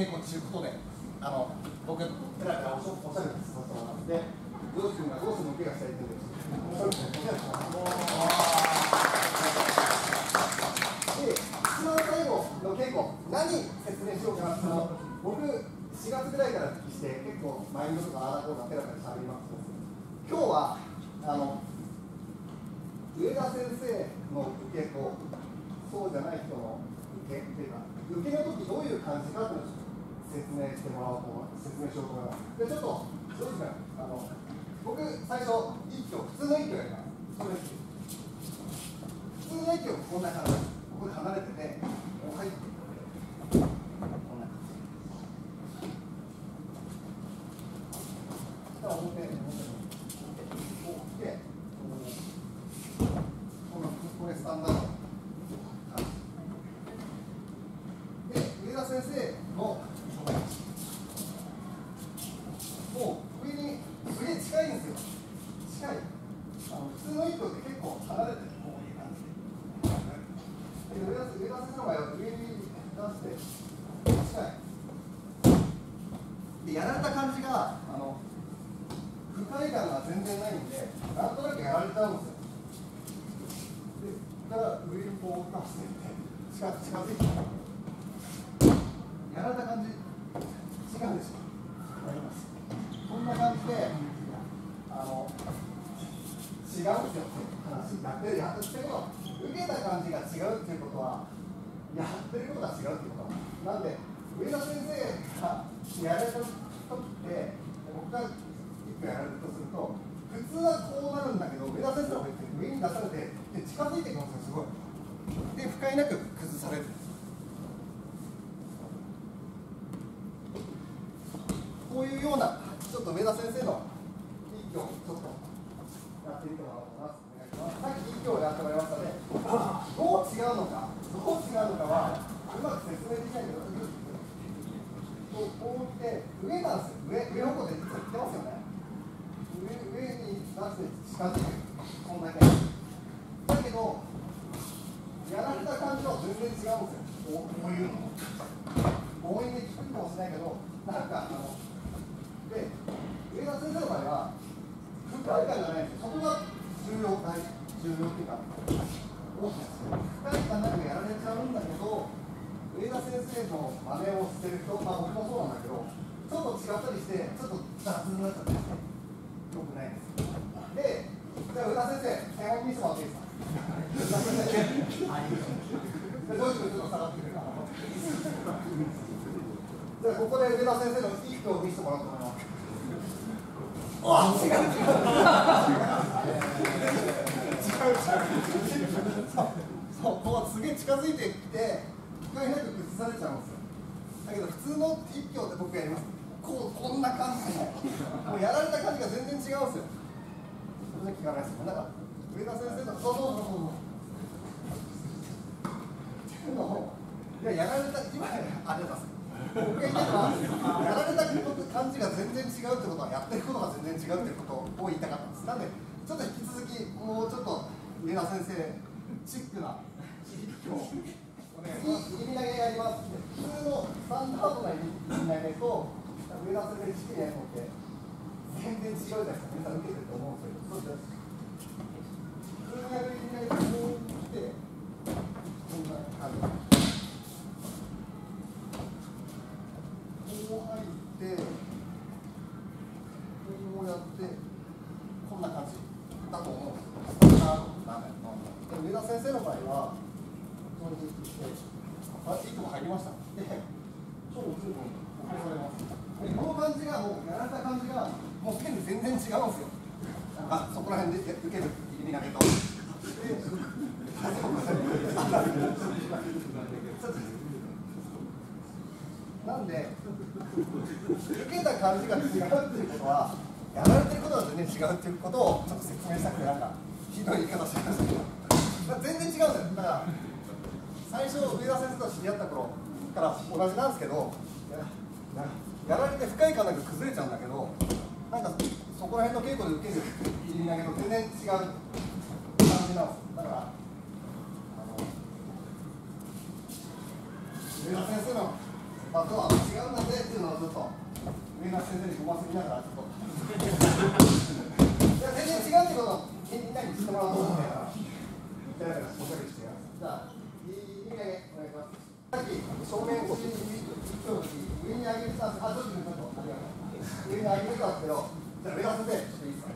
稽古ということであの僕ペラペラおしゃおしゃべりさせてもらってヨウ君がどうしても受けがしたいって言うんですで一番最後の稽古何説明しようかなって僕4月ぐらいから復帰して結構マインドとかああだこうだペラペラしゃべります今日はあの上田先生の受けとそうじゃない人の受けっていうか受けの時どういう感じかっていうのを説明してもらおうと思います。説明しようと思いますでちょっとどうですか？あの僕最初一挙普通の一挙やります。普通の一挙普通の息をこんな感じ。ですで離れててこう入ってこんな感じ下表表表こう来てこのこれスタンダードで上田先生のもう上に上に近いんですよ近いあの普通の一歩って結構離れてこういう感じで上田上田先生の場合は上に出して近いでやられた感じがあの不快感が全然ないんでなんとなくやられちゃうんですよ。でただから上にこう出して近近づいてやられた感じ違うんでしょわかります？こんな感じであの違うんですよって話やってるやってるけど受けた感じが違うっていうことはやってることが違うっていうことなんで上田先生がやられた時って僕が一個やられるとすると普通はこうなるんだけど上田先生の方が上に出されてで近づいていくんですよすごいで不快なく崩されるこういうようなちょっと上田先生の一挙をちょっとやってみてもらおうと思います。さっき一挙をやってもらいましたね。どう違うのか、どう違うのかはうまく説明できないけど、こうこうって上なんですよ。上上方向で実は言ってますよね。上上に出して近づいてる。こんだけ。だけどやられた感じは全然違うんですよ。こういうの。強引に聞くかもしれないけど、なんかあの。で、上田先生の場合は、不快感がないんですよ。そこが重要、大重要っていうか、大きな不快感なくやられちゃうんだけど、上田先生の真似をしてる人、まあ僕もそうなんだけど、ちょっと違ったりして、ちょっと雑になっちゃって、よくないです。先生、手本見せてもらっていいですか上田先生。で、どういと。こ見てもらおうと思います。あ、違う違う。そ、こうすげえ近づいてきて、機械なく崩されちゃうんですよ。だけど普通の一挙って僕やります。こうこんな感じで、もうやられた感じが全然違うんですよ。それで聞かないですよ。なんか上田先生のそうそうそうそう。っていうのをいややられた今ありがとうございます。僕が言いたいのはやられた感じが全然違うってことはやってることが全然違うってことを言いたかったんですなんでちょっと引き続きもうちょっと上田先生チックな実況お願いします入り投げやります普通のスタンダードな入り投げと上田先生チックにやるのって全然違うじゃないですか皆さん受けてると思うんですけどそうです普通のやる入り投げこう来てこんな感じこう入って、こうやって、こんな感じだと思うんですよ。スタンダードダメで上田先生の場合は、ここに行って、あ、いつも入りました。で、超ずいぶん遅れされます。この感じが、もうやられた感じが、もうペン全然違うんですよ。あ、そこら辺で受ける入り投げと。なんで、受けた感じが違うっていうことは、やられてることは全然違うっていうことをちょっと説明したくて、なんか、ひどい言い方しましたけど、全然違うんですよ。だから、最初、上田先生と知り合った頃から同じなんですけど、ややられて不快感なく崩れちゃうんだけど、なんかそこら辺の稽古で受ける切りいうんだけど全然違う感じなんだからあの上田先生の場とは違うんだぜっていうのをょっと上田先生にごますりながらちょっといや全然違うってことをみんなに知ってもらおうと思ってだからおしゃれしてやじゃあ2回目お願いしますさっき正面を上に上げるスタンスあちょっとてたんですけど、じゃあ上田先生、ちょっといいですか。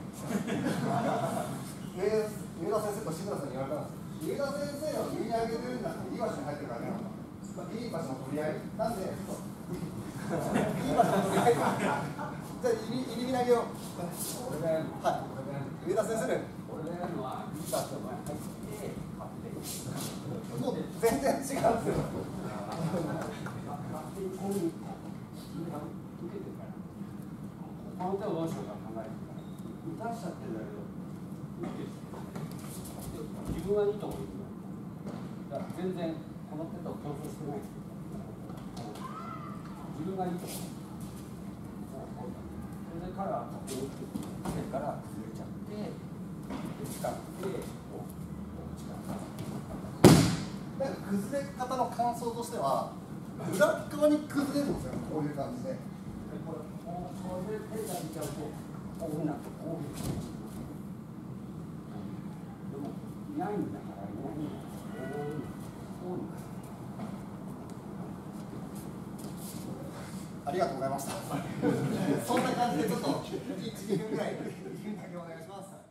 上田先生と志村さんに言われたんです上田先生は上に上げてるんだって、い。い。場所に入ってるからね、まあ、い。い。場所の取り合い、なんで、ちょっとい。い。場所の取り合い、じゃあ入り身投げを、俺がやるはい、上田先生で、俺がやるのは、い。い。場所が入って、もう全然違うんですよ。勝手にこういう、受けてるから。この手をどうしようか考えてるから。打たしちゃってるんだけど、打ってる自分はいいとこ行くの。だから全然、この手と競争してない。自分がいいとこ。それで彼は勝手に打ってるから崩れちゃって、で使って、こう、力なんか崩れ方の感想としては、裏側に崩れるんですよ、こういう感じで。ありがとうございました。そんな感じでちょっと1、2分ぐらい、1分だけお願いします。